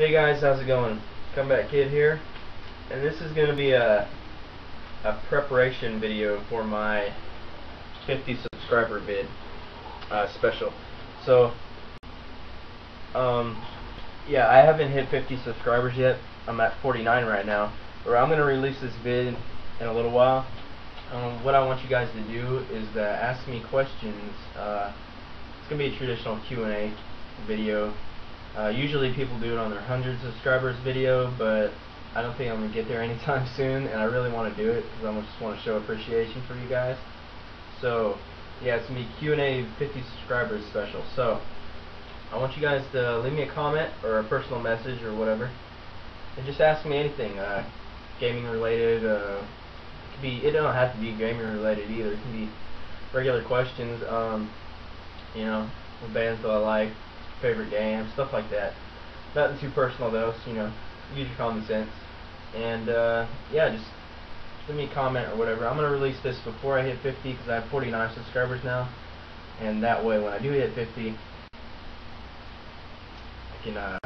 Hey guys, how's it going? Comeback Kid here, and this is going to be a a preparation video for my 50 subscriber vid uh, special. So, um, yeah, I haven't hit 50 subscribers yet. I'm at 49 right now. But I'm going to release this vid in a little while. Um, what I want you guys to do is to ask me questions. Uh, it's going to be a traditional Q&A video uh, usually people do it on their 100 subscribers video, but I don't think I'm going to get there anytime soon, and I really want to do it because I just want to show appreciation for you guys. So, yeah, it's going to be Q&A 50 subscribers special. So, I want you guys to leave me a comment or a personal message or whatever, and just ask me anything, uh, gaming related. Uh, it could be. It don't have to be gaming related either. It can be regular questions. Um, you know, what bands do I like? Favorite game, stuff like that. Nothing too personal though, so you know, use your common sense. And uh, yeah, just leave me a comment or whatever. I'm gonna release this before I hit 50 because I have 49 subscribers now, and that way when I do hit 50, I can uh,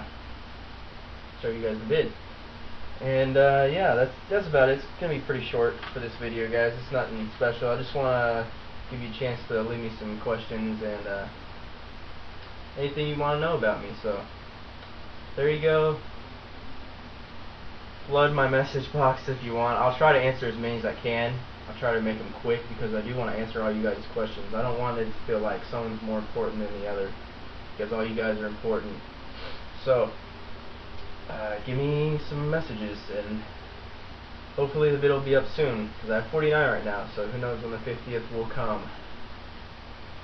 show you guys the vid. And uh, yeah, that's that's about it. It's gonna be pretty short for this video, guys. It's nothing special. I just wanna give you a chance to leave me some questions and. Uh, anything you want to know about me. So there you go. Flood my message box if you want. I'll try to answer as many as I can. I'll try to make them quick because I do want to answer all you guys' questions. I don't want it to feel like someone's more important than the other because all you guys are important. So, uh, give me some messages and hopefully the video will be up soon because I have 49 right now so who knows when the 50th will come.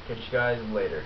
Catch you guys later.